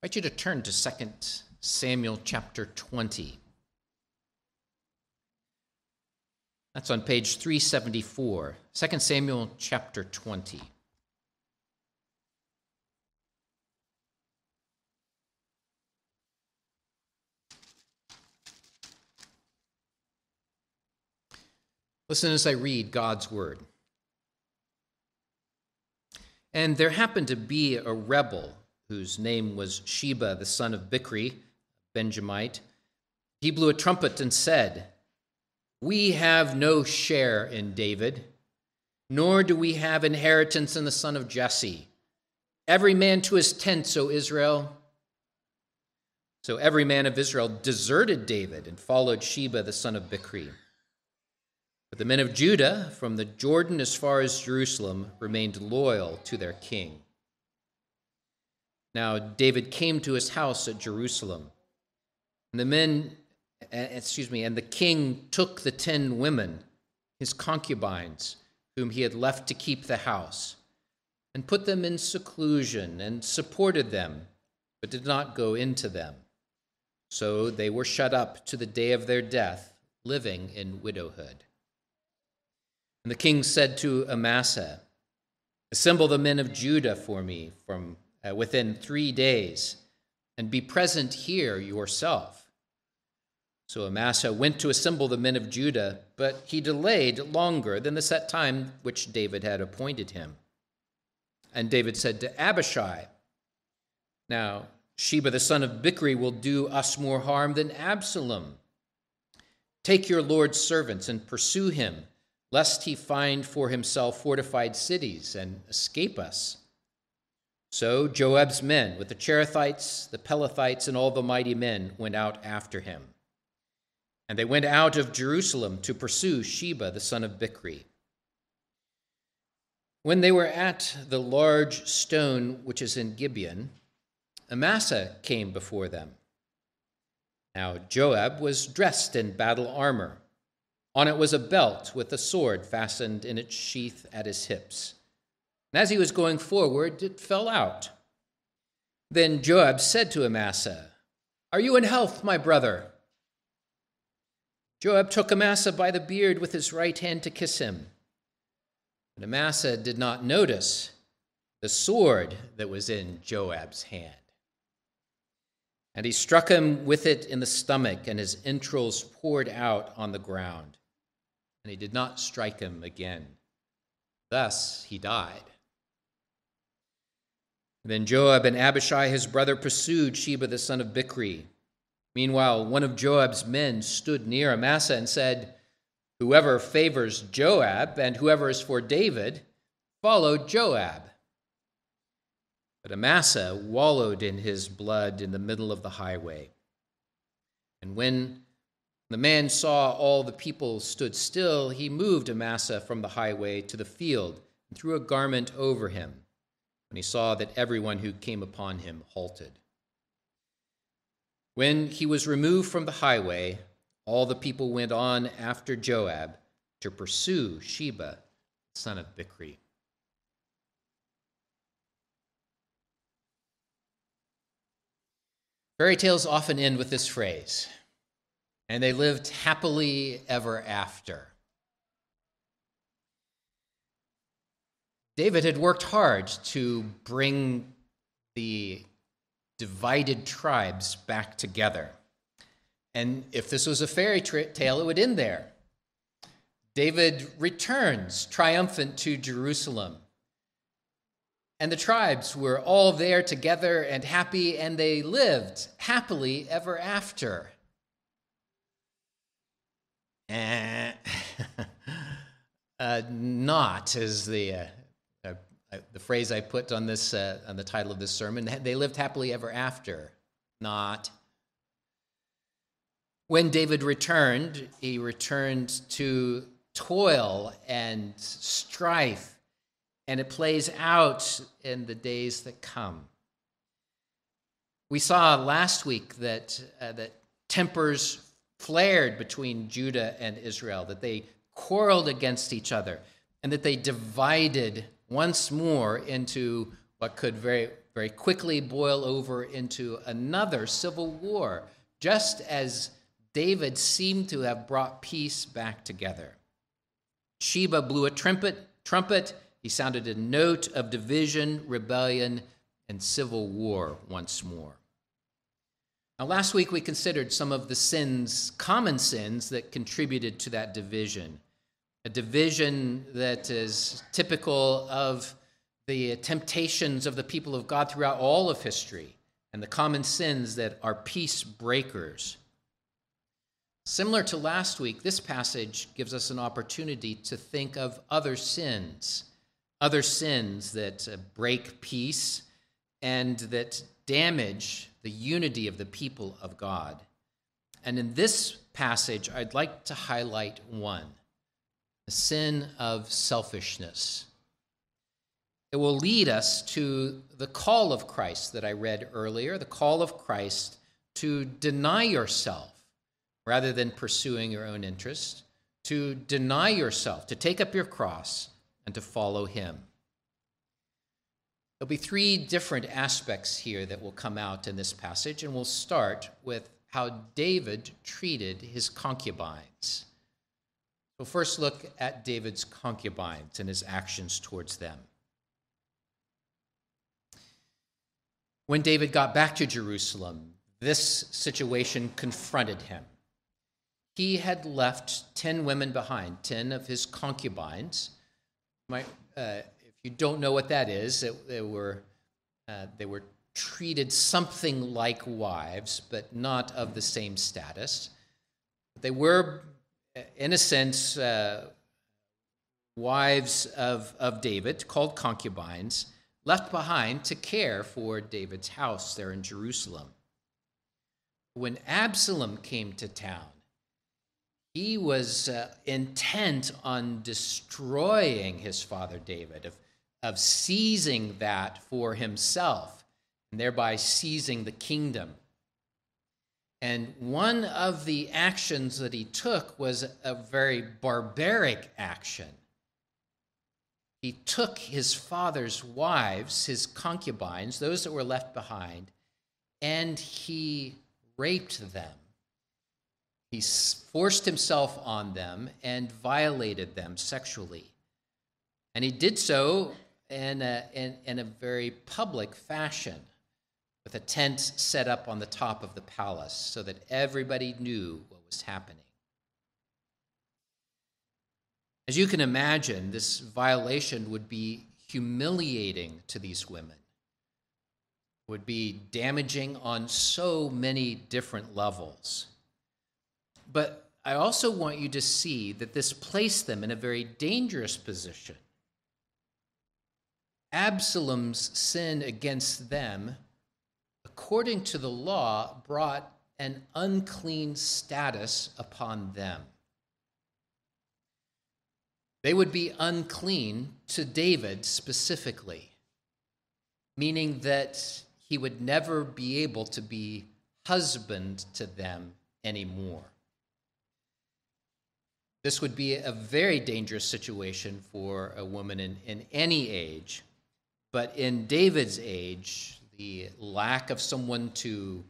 I invite you to turn to 2 Samuel chapter 20. That's on page 374. 2 Samuel chapter 20. Listen as I read God's word. And there happened to be a rebel whose name was Sheba, the son of Bichri, Benjamite. He blew a trumpet and said, We have no share in David, nor do we have inheritance in the son of Jesse. Every man to his tent, O Israel. So every man of Israel deserted David and followed Sheba, the son of Bichri. But the men of Judah, from the Jordan as far as Jerusalem, remained loyal to their king. Now David came to his house at Jerusalem, and the men, excuse me, and the king took the ten women, his concubines, whom he had left to keep the house, and put them in seclusion, and supported them, but did not go into them. So they were shut up to the day of their death, living in widowhood. And the king said to Amasa, Assemble the men of Judah for me from uh, within three days, and be present here yourself. So Amasa went to assemble the men of Judah, but he delayed longer than the set time which David had appointed him. And David said to Abishai, Now Sheba the son of Bichri will do us more harm than Absalom. Take your Lord's servants and pursue him lest he find for himself fortified cities and escape us. So Joab's men, with the Cherethites, the Pelethites, and all the mighty men, went out after him. And they went out of Jerusalem to pursue Sheba the son of Bichri. When they were at the large stone which is in Gibeon, Amasa came before them. Now Joab was dressed in battle armor on it was a belt with a sword fastened in its sheath at his hips. And as he was going forward, it fell out. Then Joab said to Amasa, Are you in health, my brother? Joab took Amasa by the beard with his right hand to kiss him. But Amasa did not notice the sword that was in Joab's hand. And he struck him with it in the stomach, and his entrails poured out on the ground and he did not strike him again. Thus he died. Then Joab and Abishai his brother pursued Sheba the son of Bichri. Meanwhile, one of Joab's men stood near Amasa and said, Whoever favors Joab and whoever is for David, follow Joab. But Amasa wallowed in his blood in the middle of the highway. And when the man saw all the people stood still. He moved Amasa from the highway to the field and threw a garment over him when he saw that everyone who came upon him halted. When he was removed from the highway, all the people went on after Joab to pursue Sheba, son of Bichri. Fairy tales often end with this phrase and they lived happily ever after. David had worked hard to bring the divided tribes back together. And if this was a fairy tale, it would end there. David returns triumphant to Jerusalem. And the tribes were all there together and happy, and they lived happily ever after. Eh, uh, not is the uh, uh, the phrase I put on this uh, on the title of this sermon. They lived happily ever after. Not. When David returned, he returned to toil and strife, and it plays out in the days that come. We saw last week that uh, that tempers flared between Judah and Israel, that they quarreled against each other, and that they divided once more into what could very, very quickly boil over into another civil war, just as David seemed to have brought peace back together. Sheba blew a trumpet, trumpet. He sounded a note of division, rebellion, and civil war once more. Now, last week we considered some of the sins, common sins, that contributed to that division. A division that is typical of the temptations of the people of God throughout all of history and the common sins that are peace breakers. Similar to last week, this passage gives us an opportunity to think of other sins, other sins that uh, break peace and that damage the unity of the people of God. And in this passage, I'd like to highlight one the sin of selfishness. It will lead us to the call of Christ that I read earlier, the call of Christ to deny yourself rather than pursuing your own interest, to deny yourself, to take up your cross, and to follow Him. There'll be three different aspects here that will come out in this passage, and we'll start with how David treated his concubines. So, first, look at David's concubines and his actions towards them. When David got back to Jerusalem, this situation confronted him he had left 10 women behind, 10 of his concubines. My, uh, if you don't know what that is, it, they, were, uh, they were treated something like wives, but not of the same status. They were, in a sense, uh, wives of, of David, called concubines, left behind to care for David's house there in Jerusalem. When Absalom came to town, he was uh, intent on destroying his father David, of, of seizing that for himself, and thereby seizing the kingdom. And one of the actions that he took was a very barbaric action. He took his father's wives, his concubines, those that were left behind, and he raped them. He forced himself on them and violated them sexually. And he did so in a, in, in a very public fashion, with a tent set up on the top of the palace so that everybody knew what was happening. As you can imagine, this violation would be humiliating to these women, would be damaging on so many different levels. But I also want you to see that this placed them in a very dangerous position. Absalom's sin against them, according to the law, brought an unclean status upon them. They would be unclean to David specifically, meaning that he would never be able to be husband to them anymore. This would be a very dangerous situation for a woman in, in any age. But in David's age, the lack of someone to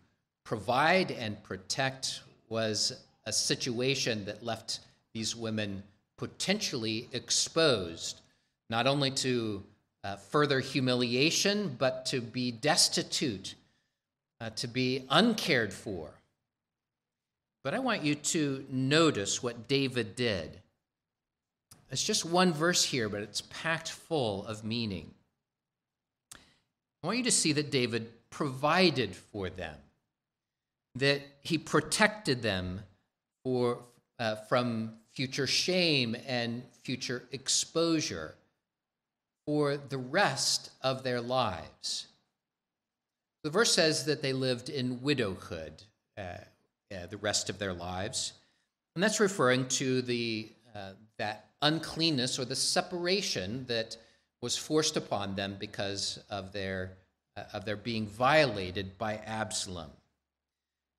provide and protect was a situation that left these women potentially exposed, not only to uh, further humiliation, but to be destitute, uh, to be uncared for. But I want you to notice what David did. It's just one verse here, but it's packed full of meaning. I want you to see that David provided for them, that he protected them for, uh, from future shame and future exposure for the rest of their lives. The verse says that they lived in widowhood. Uh, uh, the rest of their lives. And that's referring to the, uh, that uncleanness or the separation that was forced upon them because of their, uh, of their being violated by Absalom.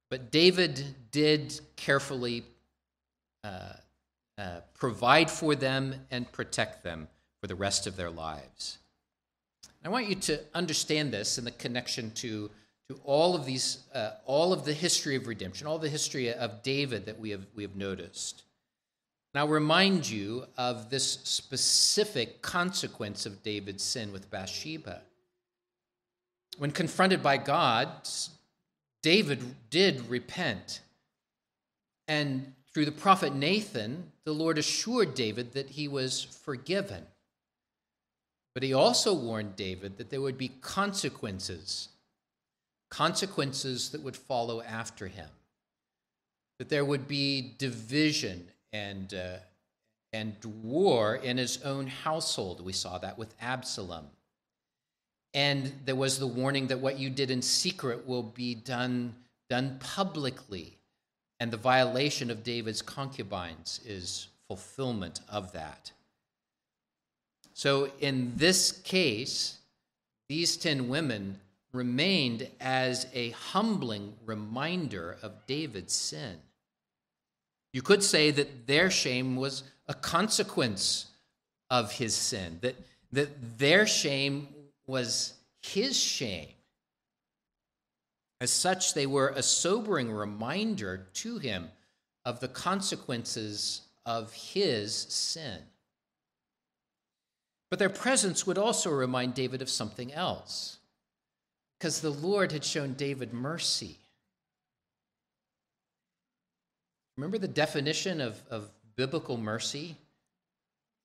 But David did carefully uh, uh, provide for them and protect them for the rest of their lives. I want you to understand this in the connection to, to all of these, uh, all of the history of redemption, all the history of David that we have, we have noticed. I'll remind you of this specific consequence of David's sin with Bathsheba. When confronted by God, David did repent. And through the prophet Nathan, the Lord assured David that he was forgiven. But he also warned David that there would be consequences, consequences that would follow after him, that there would be division and, uh, and war in his own household. We saw that with Absalom. And there was the warning that what you did in secret will be done, done publicly. And the violation of David's concubines is fulfillment of that. So in this case, these 10 women remained as a humbling reminder of David's sin. You could say that their shame was a consequence of his sin, that, that their shame was his shame. As such, they were a sobering reminder to him of the consequences of his sin. But their presence would also remind David of something else, because the Lord had shown David mercy. Remember the definition of, of biblical mercy?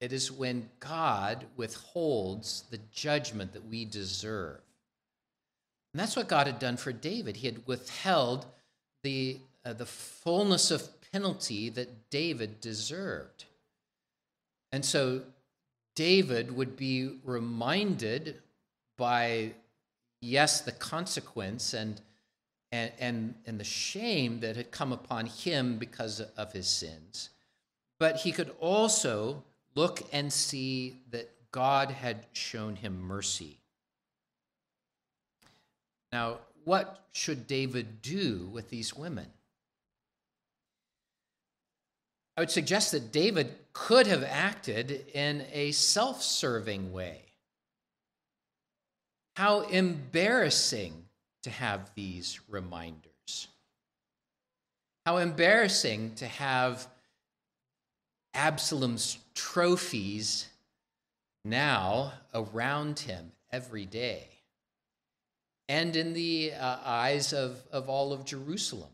It is when God withholds the judgment that we deserve. And that's what God had done for David. He had withheld the, uh, the fullness of penalty that David deserved. And so David would be reminded by, yes, the consequence and, and, and, and the shame that had come upon him because of his sins, but he could also look and see that God had shown him mercy. Now, what should David do with these women? I would suggest that David could have acted in a self serving way. How embarrassing to have these reminders. How embarrassing to have Absalom's trophies now around him every day and in the uh, eyes of, of all of Jerusalem.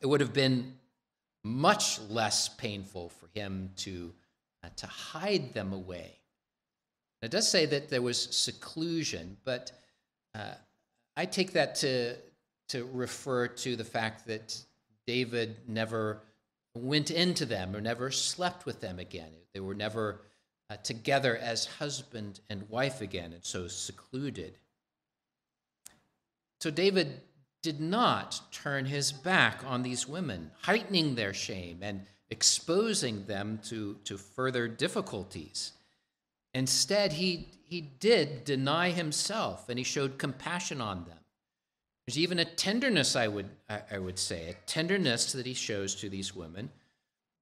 It would have been much less painful for him to, uh, to hide them away. It does say that there was seclusion, but uh, I take that to, to refer to the fact that David never went into them or never slept with them again. They were never uh, together as husband and wife again, and so secluded. So David did not turn his back on these women, heightening their shame and exposing them to, to further difficulties. Instead, he, he did deny himself and he showed compassion on them. There's even a tenderness, I would, I would say, a tenderness that he shows to these women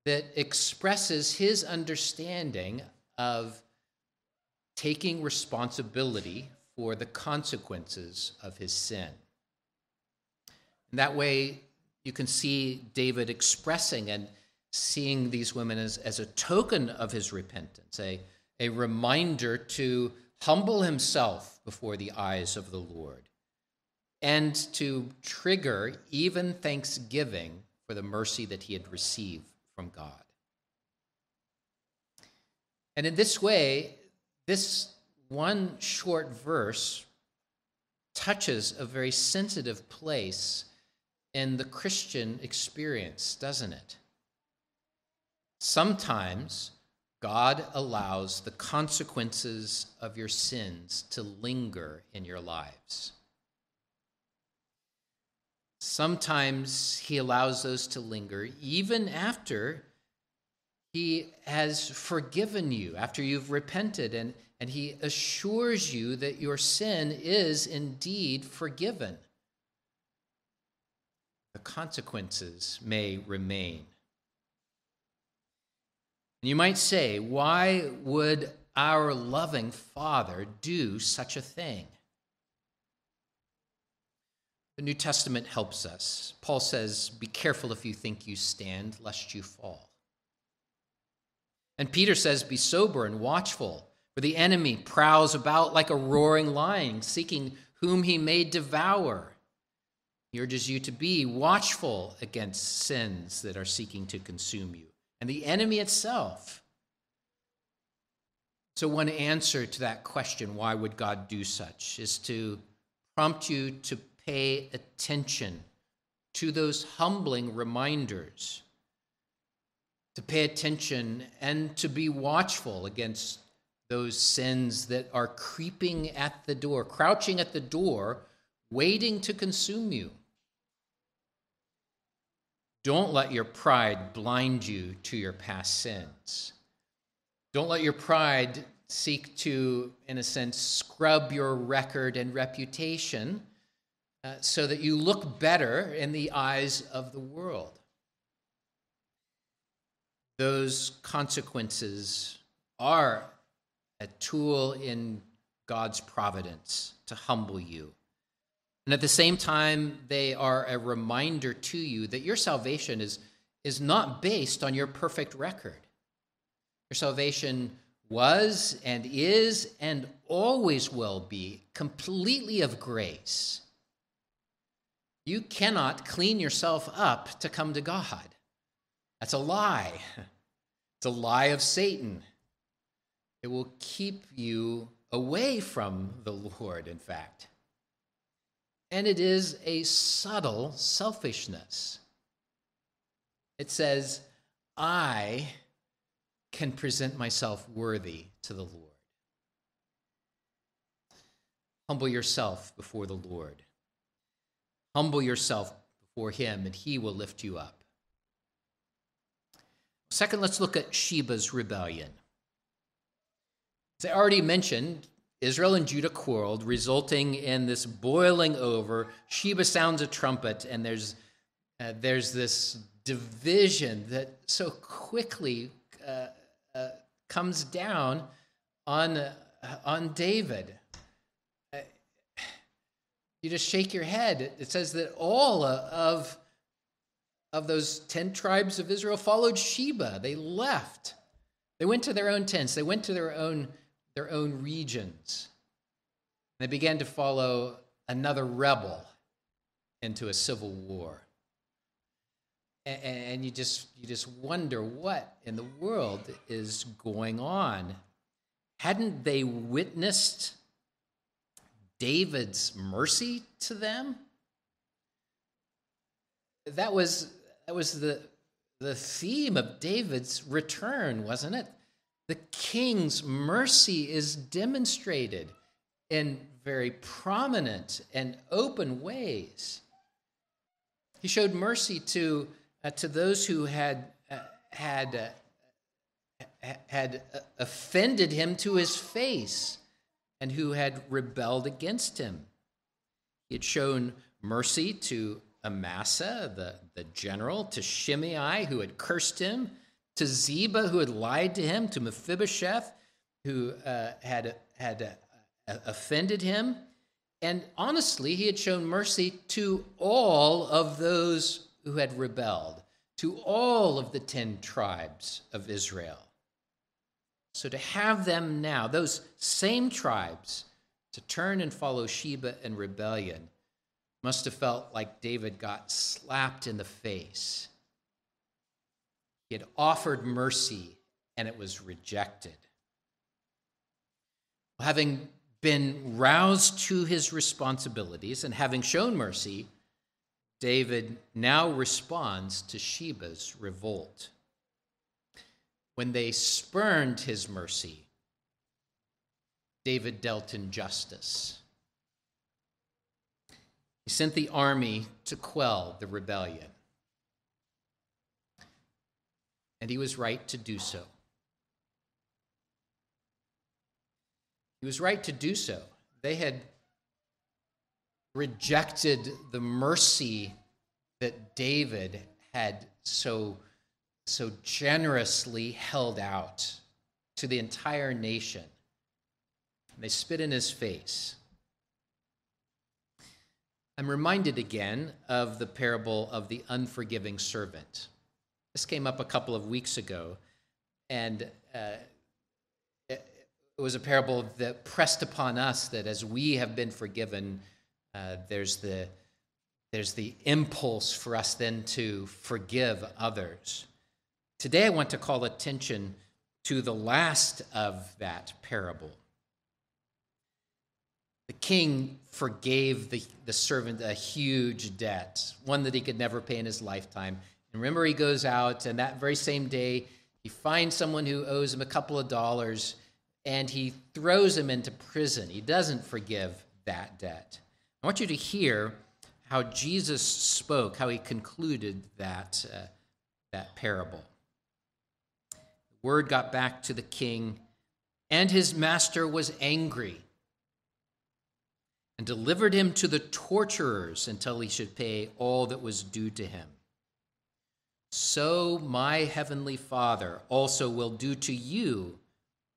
that expresses his understanding of taking responsibility for the consequences of his sin. And that way, you can see David expressing and seeing these women as, as a token of his repentance, a, a reminder to humble himself before the eyes of the Lord, and to trigger even thanksgiving for the mercy that he had received from God. And in this way, this one short verse touches a very sensitive place in the Christian experience, doesn't it? Sometimes God allows the consequences of your sins to linger in your lives. Sometimes He allows those to linger even after He has forgiven you, after you've repented, and, and He assures you that your sin is indeed forgiven the consequences may remain. And you might say, why would our loving Father do such a thing? The New Testament helps us. Paul says, Be careful if you think you stand, lest you fall. And Peter says, Be sober and watchful, for the enemy prowls about like a roaring lion, seeking whom he may devour. He urges you to be watchful against sins that are seeking to consume you, and the enemy itself. So, one answer to that question, why would God do such, is to prompt you to pay attention to those humbling reminders, to pay attention and to be watchful against those sins that are creeping at the door, crouching at the door, waiting to consume you. Don't let your pride blind you to your past sins. Don't let your pride seek to, in a sense, scrub your record and reputation uh, so that you look better in the eyes of the world. Those consequences are a tool in God's providence to humble you. And at the same time, they are a reminder to you that your salvation is, is not based on your perfect record. Your salvation was and is and always will be completely of grace. You cannot clean yourself up to come to God. That's a lie. It's a lie of Satan. It will keep you away from the Lord, in fact. And it is a subtle selfishness. It says, I can present myself worthy to the Lord. Humble yourself before the Lord. Humble yourself before Him, and He will lift you up. Second, let's look at Sheba's rebellion. As I already mentioned, Israel and Judah quarreled, resulting in this boiling over. Sheba sounds a trumpet, and there's, uh, there's this division that so quickly uh, uh, comes down on, uh, on David. Uh, you just shake your head. It says that all of, of those 10 tribes of Israel followed Sheba. They left. They went to their own tents, they went to their own, their own regions. They began to follow another rebel into a civil war. And you just you just wonder what in the world is going on. Hadn't they witnessed david's mercy to them? That was that was the the theme of david's return wasn't it the king's mercy is demonstrated in very prominent and open ways he showed mercy to uh, to those who had, uh, had, uh, had offended him to his face and who had rebelled against him. He had shown mercy to Amasa, the, the general, to Shimei, who had cursed him, to Ziba, who had lied to him, to Mephibosheth, who uh, had, had uh, offended him. And honestly, he had shown mercy to all of those who had rebelled, to all of the 10 tribes of Israel. So to have them now, those same tribes, to turn and follow Sheba and rebellion, must have felt like David got slapped in the face. He had offered mercy and it was rejected. Having been roused to his responsibilities and having shown mercy, David now responds to Sheba's revolt. When they spurned his mercy, David dealt in justice. He sent the army to quell the rebellion. And he was right to do so. He was right to do so. They had rejected the mercy that David had so, so generously held out to the entire nation. They spit in his face. I'm reminded again of the parable of the unforgiving servant. This came up a couple of weeks ago, and uh, it, it, was a parable that pressed upon us that as we have been forgiven, uh, there's the there's the impulse for us then to forgive others. Today, I want to call attention to the last of that parable. The king forgave the, the servant a huge debt, one that he could never pay in his lifetime. And remember, he goes out, and that very same day, he finds someone who owes him a couple of dollars, and he throws him into prison. He doesn't forgive that debt. I want you to hear how Jesus spoke, how he concluded that, uh, that parable. The word got back to the king, and his master was angry and delivered him to the torturers until he should pay all that was due to him. So my heavenly Father also will do to you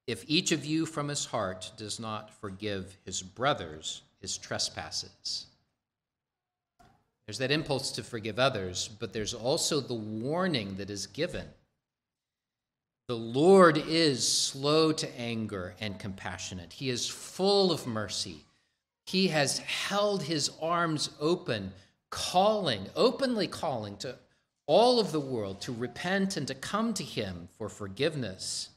if each of you from his heart does not forgive his brothers his trespasses. There's that impulse to forgive others, but there's also the warning that is given. The Lord is slow to anger and compassionate. He is full of mercy. He has held his arms open, calling, openly calling to all of the world to repent and to come to him for forgiveness.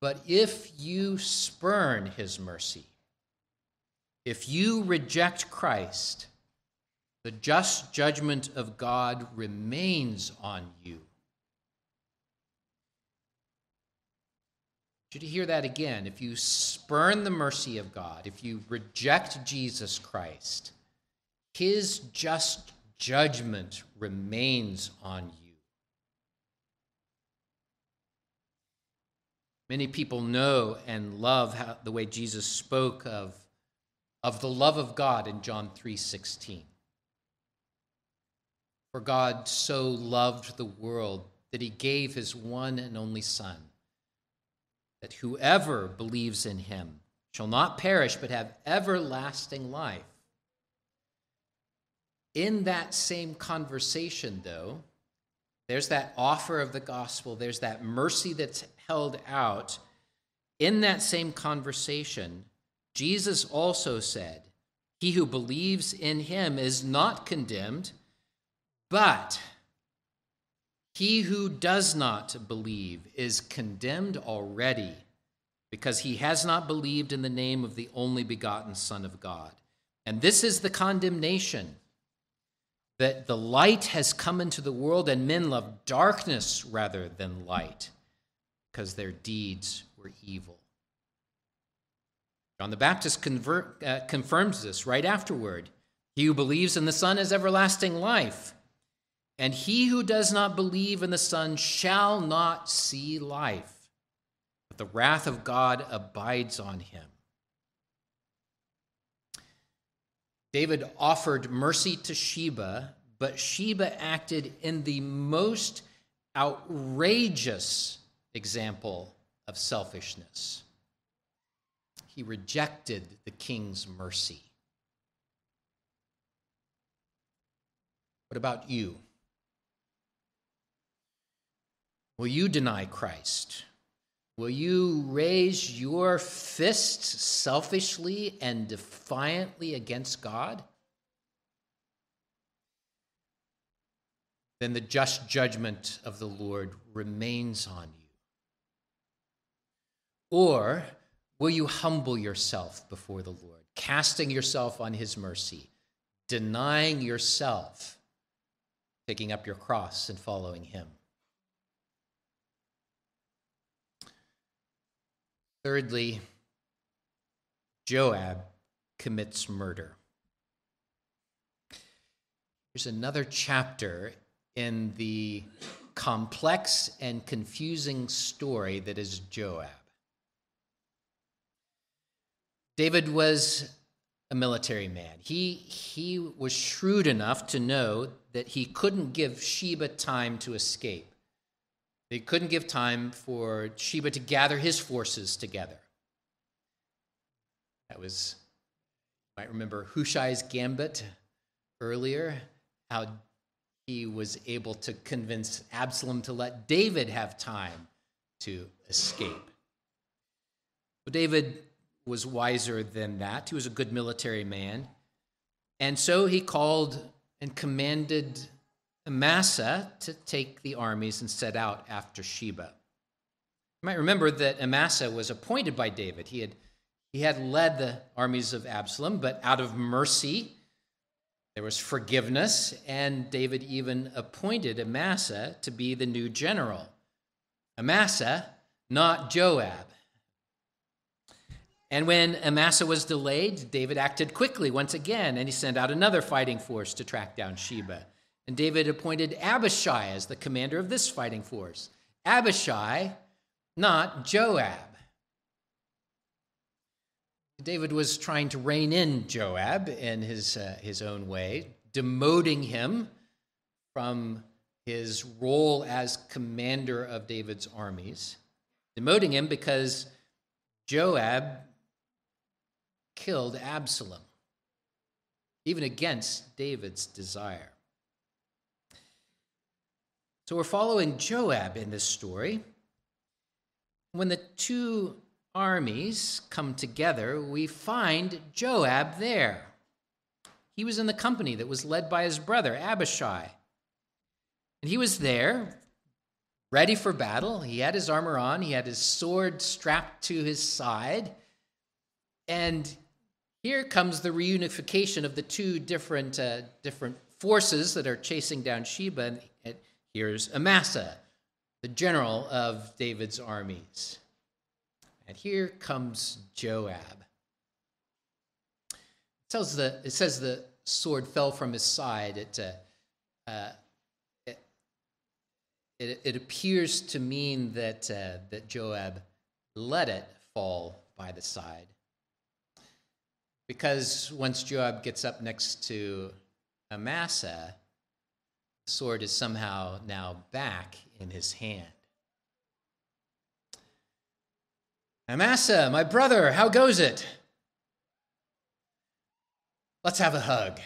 But if you spurn his mercy, if you reject Christ, the just judgment of God remains on you. Should you hear that again? If you spurn the mercy of God, if you reject Jesus Christ, his just judgment remains on you. Many people know and love how, the way Jesus spoke of of the love of God in John 3:16. For God so loved the world that he gave his one and only son that whoever believes in him shall not perish but have everlasting life. In that same conversation though, there's that offer of the gospel, there's that mercy that's held out. In that same conversation, Jesus also said, He who believes in him is not condemned, but he who does not believe is condemned already, because he has not believed in the name of the only begotten Son of God. And this is the condemnation that the light has come into the world, and men love darkness rather than light, because their deeds were evil. John the Baptist uh, confirms this right afterward. He who believes in the Son has everlasting life, and he who does not believe in the Son shall not see life, but the wrath of God abides on him. David offered mercy to Sheba, but Sheba acted in the most outrageous example of selfishness he rejected the king's mercy. What about you? Will you deny Christ? Will you raise your fist selfishly and defiantly against God? Then the just judgment of the Lord remains on you. Or Will you humble yourself before the Lord, casting yourself on his mercy, denying yourself, picking up your cross and following him? Thirdly, Joab commits murder. There's another chapter in the complex and confusing story that is Joab. David was a military man. He, he was shrewd enough to know that he couldn't give Sheba time to escape. They couldn't give time for Sheba to gather his forces together. That was, you might remember Hushai's gambit earlier, how he was able to convince Absalom to let David have time to escape. But David was wiser than that. He was a good military man. And so he called and commanded Amasa to take the armies and set out after Sheba. You might remember that Amasa was appointed by David. He had, he had led the armies of Absalom, but out of mercy, there was forgiveness, and David even appointed Amasa to be the new general. Amasa, not Joab. And when Amasa was delayed, David acted quickly once again, and he sent out another fighting force to track down Sheba. And David appointed Abishai as the commander of this fighting force. Abishai, not Joab. David was trying to rein in Joab in his, uh, his own way, demoting him from his role as commander of David's armies, demoting him because Joab killed Absalom, even against David's desire. So we're following Joab in this story. When the two armies come together, we find Joab there. He was in the company that was led by his brother, Abishai. And he was there, ready for battle. He had his armor on, he had his sword strapped to his side. And here comes the reunification of the two different, uh, different forces that are chasing down Sheba. Here's Amasa, the general of David's armies. And here comes Joab. It, tells the, it says the sword fell from his side. It, uh, uh, it, it, it, appears to mean that, uh, that Joab let it fall by the side. Because once Joab gets up next to Amasa, sword is somehow now back in his hand. Amasa, my brother, how goes it? Let's have a hug.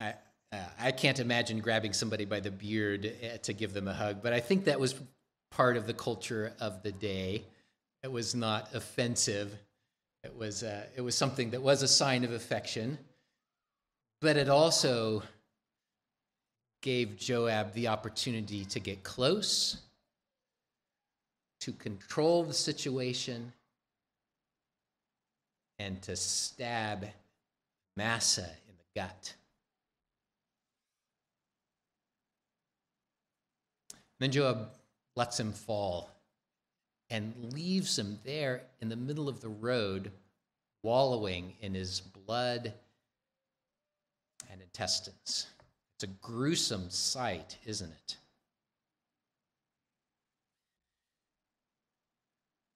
I, uh, I can't imagine grabbing somebody by the beard uh, to give them a hug, but I think that was part of the culture of the day. It was not offensive. It was, uh, it was something that was a sign of affection. But it also gave Joab the opportunity to get close, to control the situation, and to stab Massa in the gut. Then Joab lets him fall and leaves him there in the middle of the road, wallowing in his blood and intestines. It's a gruesome sight, isn't it?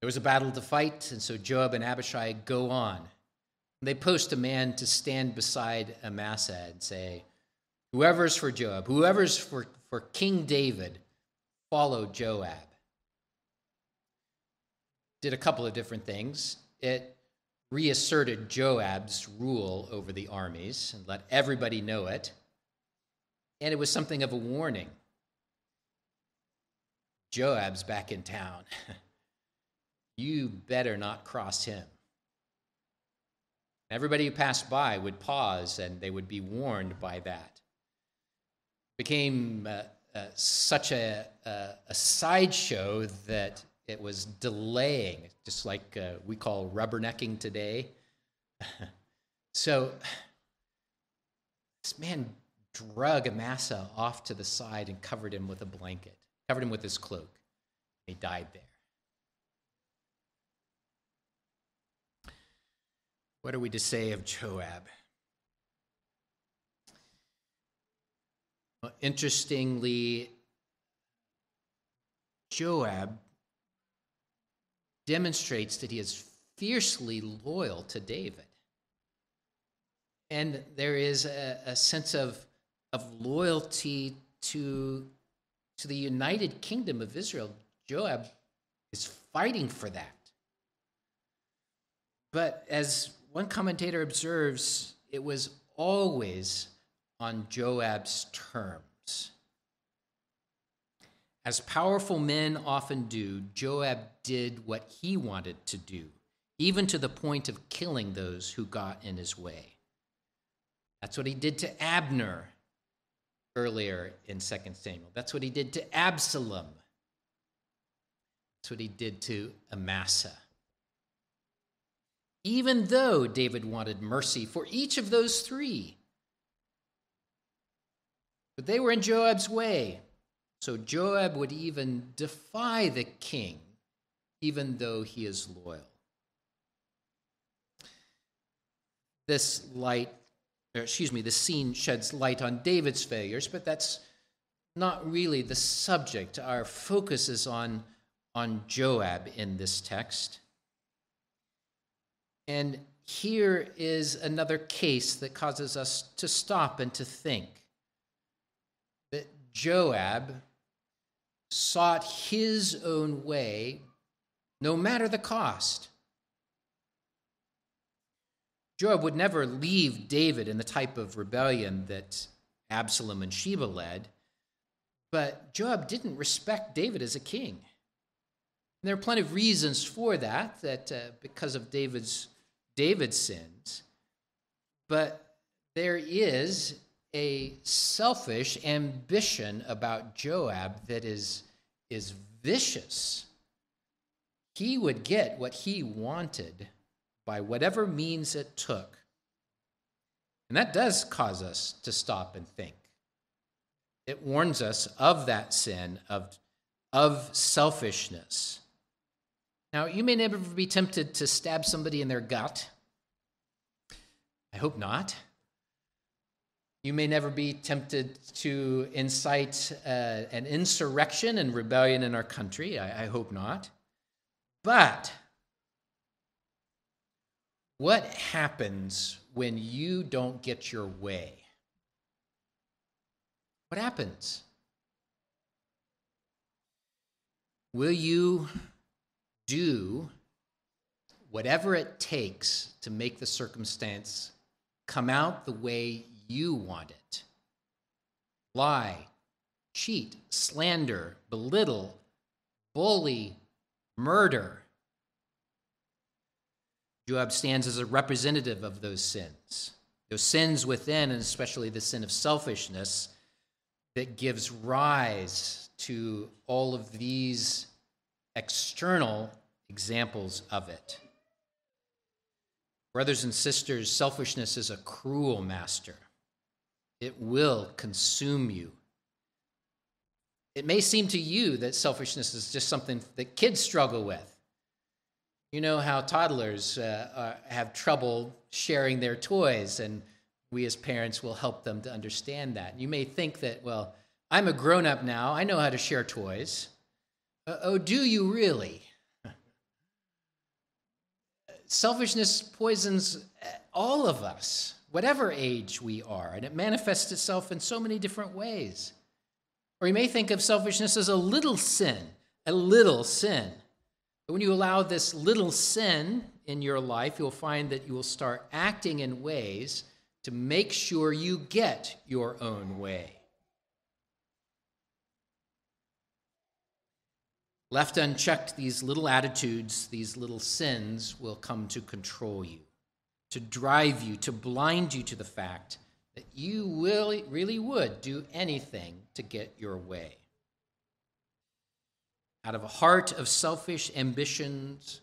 There was a battle to fight, and so Joab and Abishai go on. They post a man to stand beside Amasa and say, Whoever's for Joab, whoever's for, for King David, follow Joab. Did a couple of different things. It reasserted Joab's rule over the armies and let everybody know it. And it was something of a warning. Joab's back in town. you better not cross him. Everybody who passed by would pause and they would be warned by that. It became uh, uh, such a, a, a sideshow that it was delaying, just like uh, we call rubbernecking today. so this man drug Amasa off to the side and covered him with a blanket, covered him with his cloak. He died there. What are we to say of Joab? Well, interestingly, Joab demonstrates that he is fiercely loyal to David. And there is a, a sense of, of loyalty to, to the united kingdom of Israel. Joab is fighting for that. But as one commentator observes, it was always on Joab's terms. As powerful men often do, Joab did what he wanted to do, even to the point of killing those who got in his way. That's what he did to Abner earlier in 2 Samuel. That's what he did to Absalom. That's what he did to Amasa. Even though David wanted mercy for each of those three, but they were in Joab's way. So Joab would even defy the king, even though he is loyal. This light, excuse me, this scene sheds light on David's failures, but that's not really the subject. Our focus is on, on Joab in this text. And here is another case that causes us to stop and to think that Joab sought his own way, no matter the cost. Joab would never leave David in the type of rebellion that Absalom and Sheba led, but Joab didn't respect David as a king. And there are plenty of reasons for that, that uh, because of David's David's sins, but there is a selfish ambition about Joab that is, is vicious. He would get what he wanted by whatever means it took. And that does cause us to stop and think. It warns us of that sin, of, of selfishness. Now, you may never be tempted to stab somebody in their gut. I hope not. You may never be tempted to incite uh, an insurrection and rebellion in our country. I, I hope not. But what happens when you don't get your way? What happens? Will you do whatever it takes to make the circumstance come out the way you want it. Lie, cheat, slander, belittle, bully, murder. Joab stands as a representative of those sins, those sins within, and especially the sin of selfishness that gives rise to all of these external examples of it. Brothers and sisters, selfishness is a cruel master. It will consume you. It may seem to you that selfishness is just something that kids struggle with. You know how toddlers uh, are, have trouble sharing their toys, and we as parents will help them to understand that. You may think that, well, I'm a grown up now, I know how to share toys. Uh, oh, do you really? selfishness poisons all of us, whatever age we are, and it manifests itself in so many different ways. Or you may think of selfishness as a little sin, a little sin. But when you allow this little sin in your life, you'll find that you will start acting in ways to make sure you get your own way. Left unchecked, these little attitudes, these little sins will come to control you, to drive you, to blind you to the fact that you really, really would do anything to get your way. Out of a heart of selfish ambitions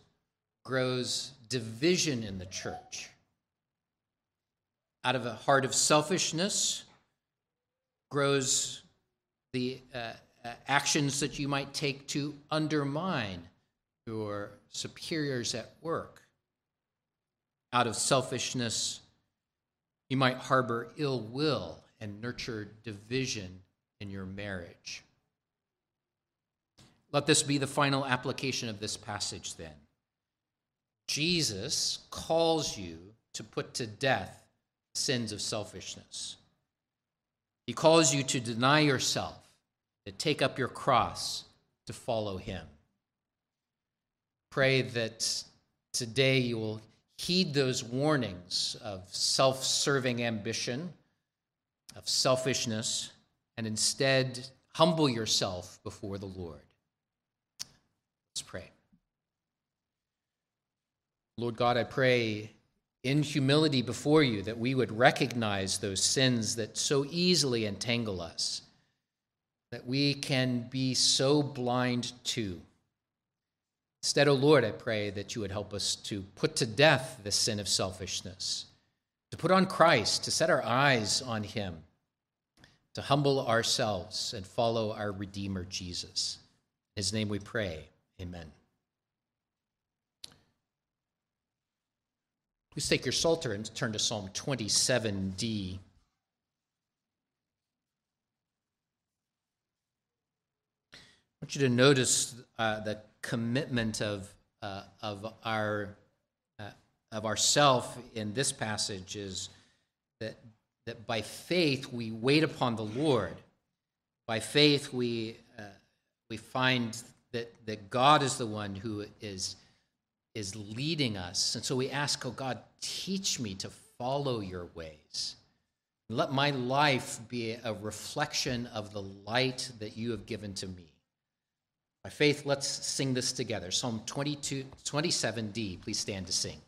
grows division in the church. Out of a heart of selfishness grows the uh, uh, actions that you might take to undermine your superiors at work. Out of selfishness, you might harbor ill will and nurture division in your marriage. Let this be the final application of this passage then. Jesus calls you to put to death sins of selfishness. He calls you to deny yourself, to take up your cross, to follow him. Pray that today you will heed those warnings of self serving ambition, of selfishness, and instead humble yourself before the Lord. Let's pray. Lord God, I pray in humility before you that we would recognize those sins that so easily entangle us, that we can be so blind to. Instead, O oh Lord, I pray that you would help us to put to death the sin of selfishness, to put on Christ, to set our eyes on him, to humble ourselves and follow our Redeemer Jesus. In his name we pray. Amen. Please take your Psalter and turn to Psalm 27d. I want you to notice uh, the commitment of, uh, of our uh, of ourself in this passage is that that by faith we wait upon the Lord. By faith we uh, we find that that God is the one who is is leading us. And so we ask, oh God, teach me to follow your ways. Let my life be a reflection of the light that you have given to me. By faith, let's sing this together. Psalm 22, 27d, please stand to sing.